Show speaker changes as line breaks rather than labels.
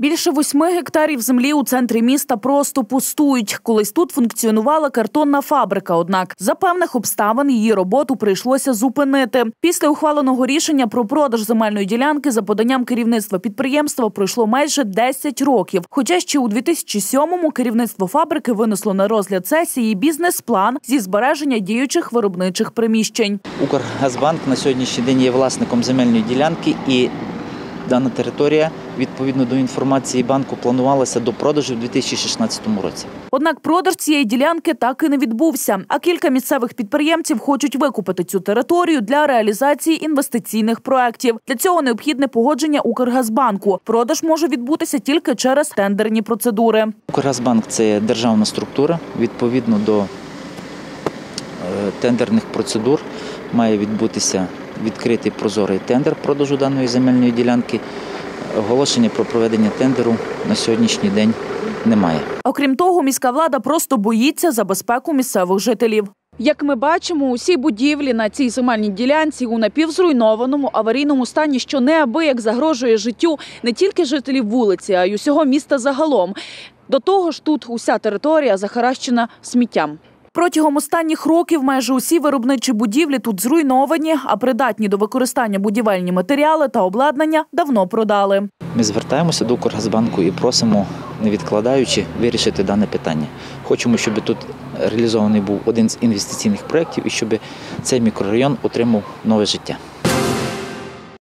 Більше восьми гектарів землі у центрі міста просто пустують. Колись тут функціонувала картонна фабрика. Однак за певних обставин її роботу прийшлося зупинити. Після ухваленого рішення про продаж земельної ділянки за поданням керівництва підприємства пройшло майже 10 років. Хоча ще у 2007-му керівництво фабрики винесло на розгляд сесії бізнес-план зі збереження діючих виробничих приміщень.
Укргазбанк на сьогоднішній день є власником земельної ділянки і дана територія, відповідно до інформації банку, планувалася до продажу в 2016 році.
Однак продаж цієї ділянки так і не відбувся. А кілька місцевих підприємців хочуть викупити цю територію для реалізації інвестиційних проєктів. Для цього необхідне погодження Укргазбанку. Продаж може відбутися тільки через тендерні процедури.
Укргазбанк це державна структура. Відповідно до е, тендерних процедур має відбутися відкритий прозорий тендер продажу даної земельної ділянки. Оголошення про проведення тендеру на сьогоднішній день немає.
Окрім того, міська влада просто боїться за безпеку місцевих жителів. Як ми бачимо, усі будівлі на цій земельній ділянці у напівзруйнованому аварійному стані, що неабияк загрожує життю не тільки жителів вулиці, а й усього міста загалом. До того ж, тут уся територія захаращена сміттям. Протягом останніх років майже усі виробничі будівлі тут зруйновані, а придатні до використання будівельні матеріали та обладнання давно продали.
Ми звертаємося до Укргазбанку і просимо, не відкладаючи, вирішити дане питання. Хочемо, щоб тут реалізований був один з інвестиційних проєктів і щоб цей мікрорайон отримав нове життя.